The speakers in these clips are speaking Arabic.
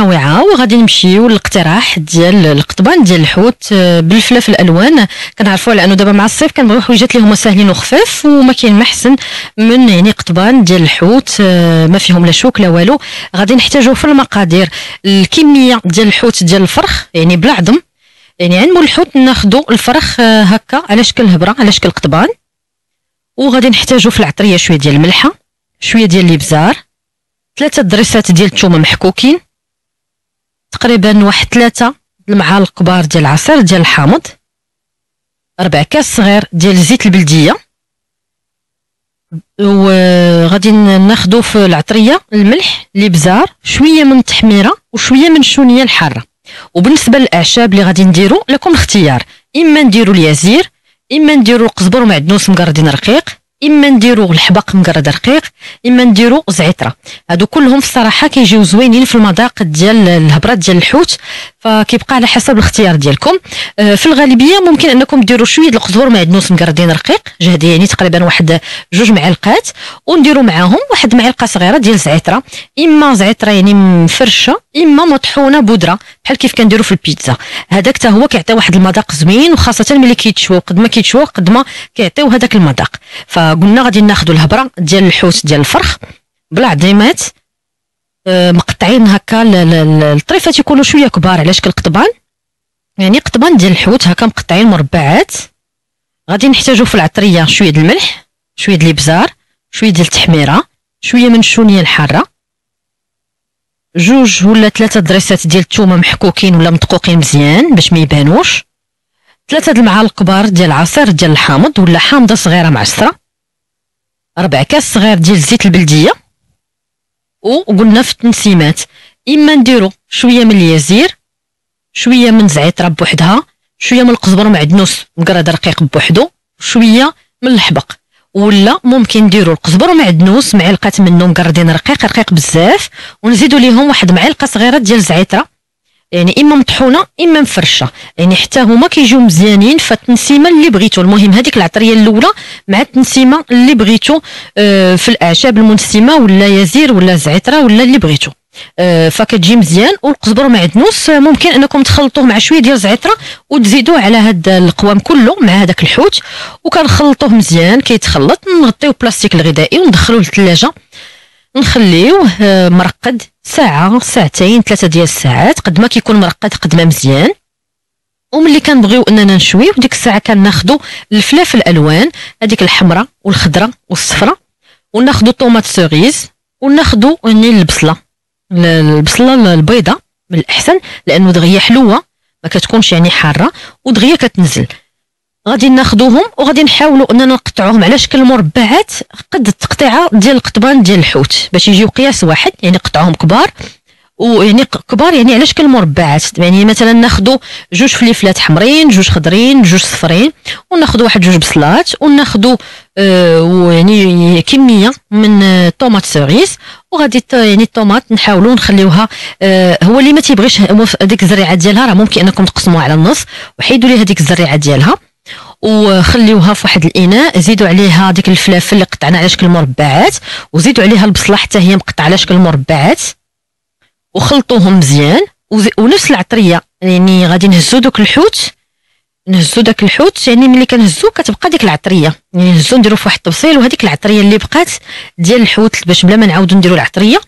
متنوعه وغادي نمشيو للاقتراح ديال القطبان ديال الحوت آه، بالفلافل الألوان. كنعرفوا على أنه دابا مع الصيف كنبغيو حويجات اللي هما ساهلين وخفاف وما كاين ما احسن من يعني قطبان ديال الحوت آه، ما فيهم لا شوك لا والو. غادي نحتاجو في المقادير الكمية ديال الحوت ديال الفرخ يعني بلا عظم. يعني عند مول الحوت ناخذوا الفرخ آه، هكا على شكل هبرة على شكل قطبان. وغادي نحتاجو في العطرية شوية ديال الملحة شوية ديال الإبزار ثلاثة دريسات ديال الثومه محكوكين. تقريبا واحد ثلاثة المعالق كبار ديال العصير ديال الحامض. ربع كاس صغير ديال زيت البلدية. وغادي ناخذو في العطرية الملح الابزار شوية من التحميرة وشوية من الشونية الحارة. وبالنسبة للأعشاب اللي غادي نديرو لكم الاختيار. إما نديرو اليازير إما نديرو القزبر ومعدنوس مقردين رقيق. إما نديرو الحبق مقرد رقيق إما نديرو زعترة. هادو كلهم في الصراحة كيجيو زوينين في المذاق ديال الهبرات ديال الحوت فكيبقى على حسب الاختيار ديالكم. آه، في الغالبية ممكن أنكم ديروا شوية القزبر معدنوس مقردين رقيق جهدي يعني تقريبا واحد جوج معلقات ونديروا معاهم واحد معلقة صغيرة ديال الزعتره إما زعترة يعني مفرشة إما مطحونة بودرة بحال كيف كنديروا في البيتزا. هذاك حتى هو كيعطي واحد المذاق زوين وخاصة ملي كيتشوى قد ما كيتشوى قد ما كيعطيو هذاك المذاق. فقلنا غادي ناخذوا الهبرة ديال الحوت ديال الفرخ بلا عظيمات آه، مقطعين هكا الطريفات يكونوا شوية كبار. على شكل قطبان يعني قطبان ديال الحوت هكا مقطعين مربعات. غادي نحتاجو في العطرية شوية ديال الملح شوية ديال الإبزار شوية ديال التحميرة شوية من الشونية الحارة. جوج ولا ثلاثة دريسات ديال الثومه محكوكين ولا مدقوقين مزيان باش ما يبانوش. ثلاثة د المعالق كبار ديال العصير ديال الحامض ولا حامضة صغيرة معصره ربع كاس صغير ديال الزيت البلدية وقلنا في التنسيمات. إما نديرو شوية من اليازير شوية من زعتره بوحدها شوية من القزبر معدنوس مقرد رقيق بوحدو شوية من الحبق. ولا ممكن نديرو القزبر ومعدنوس معلقة منه مقردين رقيق رقيق بزاف ونزيدو ليهم واحد معلقة صغيرة ديال الزعتره يعني إما مطحونة إما مفرشة. يعني حتى هما كيجيو مزيانين فالتنسيمه اللي بغيتو. المهم هذيك العطرية الأولى مع التنسيمة اللي بغيتو آه، في الأعشاب المنسمة ولا يزير ولا زعترة ولا اللي بغيتو. آه، فكتجي مزيان والقزبر معدنوس ممكن أنكم تخلطوه مع شوية ديال الزعتره وتزيدوه على هذا القوام كله مع هذاك الحوت. وكنخلطوه مزيان كيتخلط نغطيو بلاستيك الغذائي وندخلوه للثلاجه نخليوه آه، مرقد. ساعة ساعتين ثلاثة ديال الساعات. قد ما كيكون مرقد قد ما مزيان. وملي كنبغيو أننا نشويو ديك الساعة كناخذوا الفلافل الالوان هذيك الحمراء والخضراء والصفراء. وناخذوا طوماط سوريز وناخذوا يعني البصلة. البصلة البيضاء من الأحسن لأنه دغيا حلوة ما كتكونش يعني حارة ودغيا كتنزل. غادي ناخذوهم وغادي نحاولوا إننا نقطعوهم. على شكل مربعات قد التقطيعة ديال القطبان ديال الحوت. باش يجيو قياس واحد يعني قطعوهم كبار. ويعني كبار يعني على شكل مربعات يعني مثلا ناخذوا جوج فليفلات حمرين جوج خضرين جوج صفرين وناخذوا واحد جوج بصلات وناخذوا آه يعني كمية من ال tomates cerises وغادي يعني ال tomates نحاولوا نخليوها آه هو اللي ما تيبغيش هذيك الزريعة ديالها راه ممكن إنكم تقسموها على النص. وحيدوا لي هذيك الزريعة ديالها. وخليوها في واحد الإناء زيدوا عليها ديك الفلافل اللي قطعنا على شكل مربعات وزيدوا عليها البصلة حتى هي مقطعة على شكل مربعات وخلطوهم مزيان ونفس العطرية. يعني غادي نهزو دوك الحوت نهزو داك الحوت يعني ملي كنهزو كتبقى ديك العطرية. يعني نهزو نديرو في واحد الطبسيل وهذيك العطرية اللي بقات ديال الحوت باش بلا ما نعاودو نديرو العطرية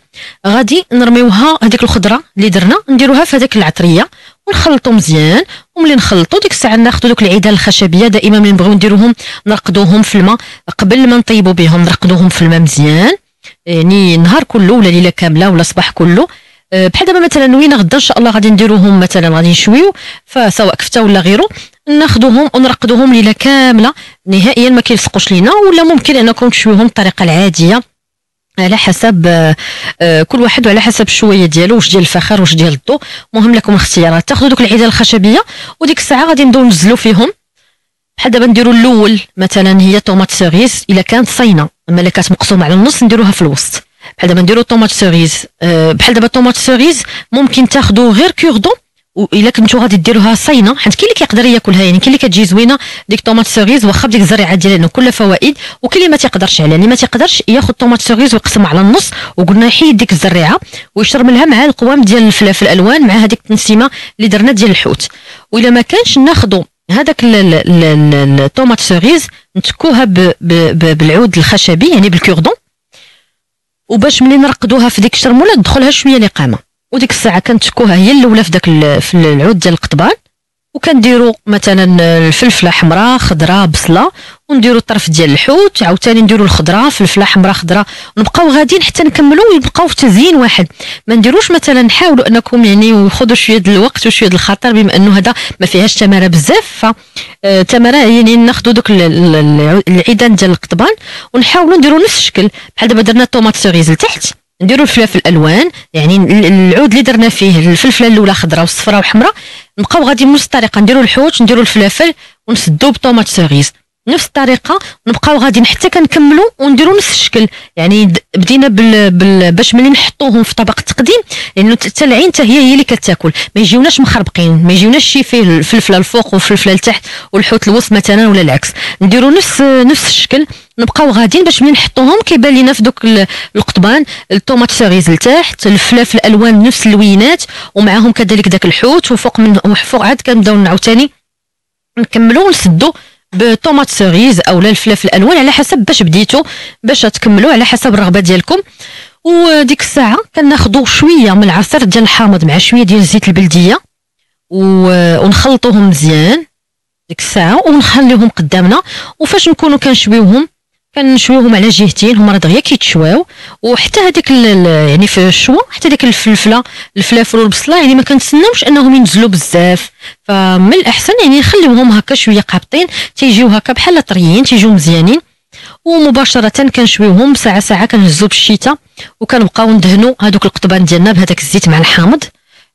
غادي نرميوها هذيك الخضرة اللي درنا نديروها في هذيك العطرية. ونخلطو مزيان. وملي نخلطو ديك الساعة ناخذ دوك العيدان الخشبية دائما ملي نبغيو نديروهم نرقدوهم في الماء. قبل ما نطيبوا بهم نرقدوهم في الماء مزيان. يعني نهار كله ولا ليلة كاملة ولا صباح كله. أه، بحال دابا مثلا نوينا غدا إن شاء الله غادي نديروهم مثلا غادي نشويو. فسواء كفتة ولا غيره ناخذوهم ونرقدوهم ليلة كاملة. نهائيا ما كيلصقوش لينا ولا ممكن أنكم تشويوهم بالطريقة العادية. على حسب آه، كل واحد وعلى حسب الشوية ديالو واش ديال الفخار واش ديال الضو. مهم لكم الاختيارات تاخذوا دوك العيدان الخشبية وديك الساعة غادي نبداو نزلوا فيهم. بحال دابا نديروا الأول مثلا هي tomates cerises إلا كانت صاينه أما إلا كانت مقسومة على النص نديروها في الوسط. بحال دابا نديروا tomates cerises آه، بحال دابا tomates cerises ممكن تاخذوا غير كوردون وإلا كنتو غادي ديروها صاينه حيت كاين اللي كيقدر ياكلها يعني كاين اللي كتجي زوينة. ديك tomates cerises واخا بديك الزريعة ديالها كلها فوائد وكاين اللي ما تيقدرش عليها. اللي ما تيقدرش ياخذ tomates cerises ويقسمها على النص وقلنا يحيد ديك الزريعة ويشرب لها مع القوام ديال الفلافل الألوان مع هذيك التنسيمة اللي درنا ديال الحوت. وإلا ما كانش ناخذوا هذاك الطوماط سيريز نتكوها بالعود الخشبي يعني بالكوردون. وباش ملي نرقدوها في ديك الشرمولة تدخلها شوية الاقامه وديك الساعة كنتكوها هي الأولى في داك في العود ديال القطبان. وكنديروا مثلا الفلفلة حمراء خضراء بصلة ونديروا الطرف ديال الحوت عاوتاني نديروا الخضرة فلفلة حمراء خضراء ونبقاو غاديين حتى نكملوا ويبقاو في تزيين واحد. ما نديروش مثلا نحاولوا أنكم يعني وخذوا شوية ديال الوقت وشوية ديال الخطر بما أنه هذا ما فيهاش تمارة بزاف. فتماره يعني ناخذوا دوك العيدان ديال القطبان ونحاولوا نديروا نفس الشكل. بحال دابا درنا الطوماط سيريز لتحت. نديروا الفلافل الألوان يعني العود اللي درنا فيه الفلفلة الأولى خضراء وصفراء وحمراء نبقاو غادي بنفس الطريقة نديروا الحوت نديروا الفلافل ونسدوا ب tomates cerises نفس الطريقة نبقاو غاديين حتى كنكملوا ونديروا نفس الشكل. يعني بدينا بال... بال... باش ملي نحطوهم في طبق التقديم لأنه حتى العين حتى هي هي اللي كتاكل. ما يجيوناش مخربقين ما يجيوناش شي فيه الفلفلة الفوق والفلفلة لتحت والحوت الوسط مثلا ولا العكس. نديروا نفس نفس الشكل نبقاو غاديين باش ملي نحطوهم كيبان لينا في دوك القطبان ال tomates cerises لتحت الفلافل الألوان نفس اللوينات ومعاهم كذلك داك الحوت وفوق من وفوق عاد كنبداو عاوتاني نكملوا ونسدوا ب tomates cerises أو الفلافل الألوان على حسب باش بديتو باش تكملوا على حسب الرغبة ديالكم. وديك الساعة كناخذوا شوية من العصير ديال الحامض مع شوية ديال الزيت البلدية ونخلطوهم مزيان ديك الساعة ونخليهم قدامنا. وفاش نكونوا كنشويوهم كنشويوهم على جهتين هما راه دغيا كيتشواو وحتى هذيك يعني في الشوا حتى ديك الفلفلة الفلافل والبصلة يعني ما كنتسناوش أنهم ينزلوا بزاف. فمن الأحسن يعني نخليوهم هكا شوية قابطين تيجيو هكا بحال طريين تيجيو مزيانين. ومباشرة كنشويوهم ساعة ساعة كنهزو بالشتاء وكنبقاو ندهنوا هذوك القطبان ديالنا بهذاك الزيت مع الحامض.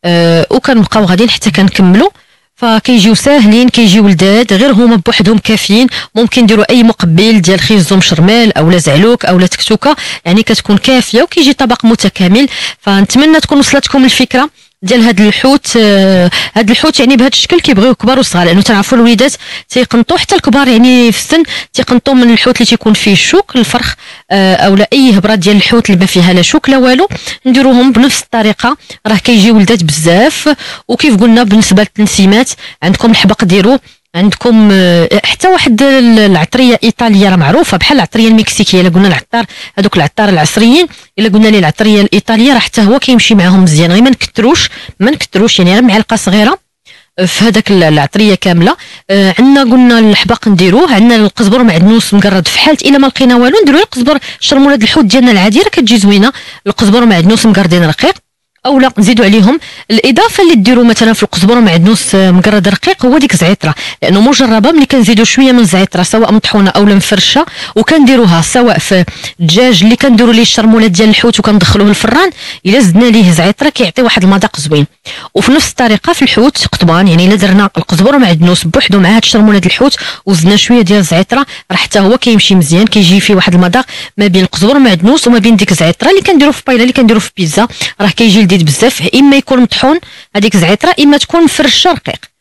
أه وكنبقاو غاديين حتى كنكملوا فكيجيو ساهلين كيجيو لذاد غير هما بوحدهم كافيين. ممكن نديروا أي مقبل ديال خيزوم شرمال أو زعلوك أو تكتوكة. يعني كتكون كافية وكيجي طبق متكامل. فنتمنى تكون وصلتكم الفكرة. ديال هاد الحوت آه هاد الحوت يعني بهذا الشكل كيبغيو كبار وصغار لأنه تنعرفوا الوليدات تيقنطوا حتى الكبار يعني في السن تيقنطوا من الحوت اللي تيكون فيه الشوك الفرخ آه أو لا أي هبرة ديال الحوت اللي ما فيها لا شوك لا والو. نديروهم بنفس الطريقة راه كيجيو ولدات بزاف. وكيف قلنا بالنسبة للتنسيمات عندكم الحبق ديروا عندكم آه، حتى واحد العطرية إيطالية راه معروفة بحال العطرية المكسيكية إلا قلنا العطار هذوك العطار العصريين إلا قلنا ليه العطرية الإيطالية راه حتى هو كيمشي معاهم مزيان غير ما نكثروش ما نكثروش يعني غير معلقة صغيرة في هذاك العطرية كاملة. آه عندنا قلنا الحباق نديروه عندنا القزبر معدنوس مقرد في حالة إلا ما لقينا والو نديرو القزبر شرمولة الحوت ديالنا العاديه راه كتجي زوينة القزبر معدنوس مقردين رقيق. أو لا نزيدوا عليهم. الإضافة اللي ديروا مثلا في القزبرة معدنوس آه، مقرد رقيق هو ديك الزعتره لأنه مجربة ملي كنزيدوا شوية من الزعتره سواء مطحونة أو مفرشه وكنديروها سواء في الدجاج اللي كنديروا ليه الشرمولات ديال الحوت وكندخلوه الفران إلا زدنا ليه زعتره كيعطي واحد المذاق زوين. وفي نفس الطريقة في الحوت قطبان يعني إلا درنا القزبرة معدنوس بوحدو مع هاد الشرمولات الحوت وزدنا شوية ديال الزعتره راه حتى هو كيمشي مزيان كيجي فيه واحد المذاق ما بين القزبرة معدنوس وما بين ديك الزعتره اللي كنديروا في بايله اللي كنديروا في بيتزا راه كيجي لذيذ بزاف إما يكون مطحون هذيك زعتره إما تكون فرشة رقيق.